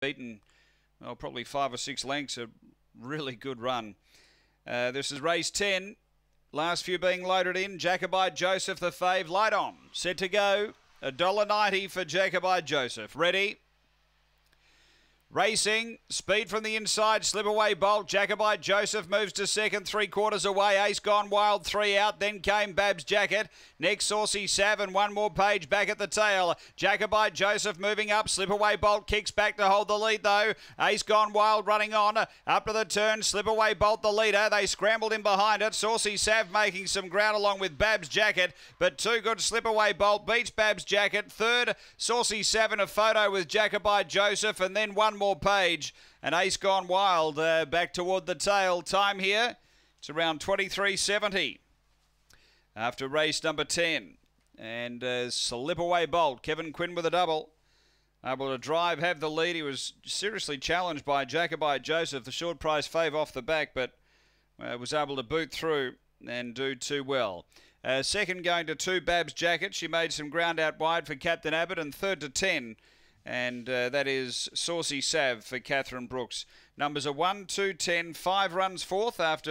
beaten, well, probably five or six lengths. A really good run. Uh, this is race 10. Last few being loaded in. Jacobite Joseph, the fave. Light on. Set to go. $1.90 for Jacobite Joseph. Ready? Racing, speed from the inside, slip away Bolt. Jacobite Joseph moves to second, three quarters away. Ace gone wild, three out. Then came Babs Jacket. Next, Saucy Sav, and one more page back at the tail. Jacobite Joseph moving up, slip away Bolt kicks back to hold the lead though. Ace gone wild, running on up to the turn. Slip away Bolt the leader. They scrambled in behind it. Saucy Sav making some ground along with Babs Jacket, but too good. Slip away Bolt beats Babs Jacket. Third, Saucy Savin, a photo with Jacobite Joseph, and then one more page. And Ace Gone Wild uh, back toward the tail. Time here, it's around 23.70 after race number 10. And uh, Slip Away Bolt, Kevin Quinn with a double. Able to drive, have the lead. He was seriously challenged by Jacobite Joseph, the short price fave off the back, but uh, was able to boot through and do too well. Uh, second going to two Babs Jacket. She made some ground out wide for Captain Abbott, and third to 10 and uh, that is Saucy Sav for Catherine Brooks. Numbers are 1, 2, 10, 5 runs fourth after